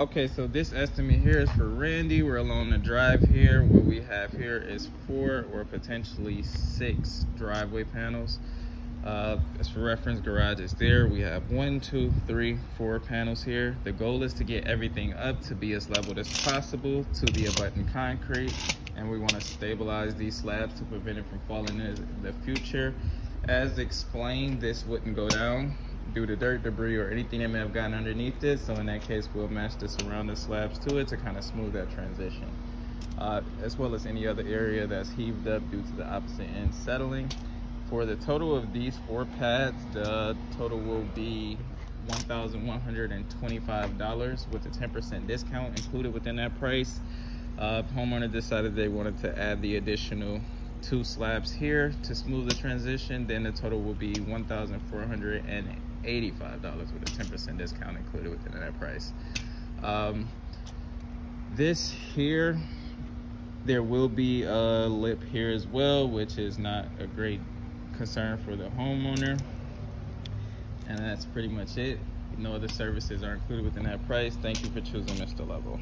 Okay, so this estimate here is for Randy. We're along the drive here. What we have here is four or potentially six driveway panels. Uh, as for reference, garage is there. We have one, two, three, four panels here. The goal is to get everything up to be as leveled as possible to the abutting concrete. And we want to stabilize these slabs to prevent it from falling in the future. As explained, this wouldn't go down due to dirt debris or anything that may have gotten underneath it. So in that case, we'll match the surrounding slabs to it to kind of smooth that transition. Uh, as well as any other area that's heaved up due to the opposite end settling. For the total of these four pads, the total will be $1,125 with a 10% discount included within that price. Uh, homeowner decided they wanted to add the additional two slabs here to smooth the transition, then the total will be $1,480 $85 with a 10% discount included within that price. Um, this here, there will be a lip here as well, which is not a great concern for the homeowner. And that's pretty much it. No other services are included within that price. Thank you for choosing Mr. Level.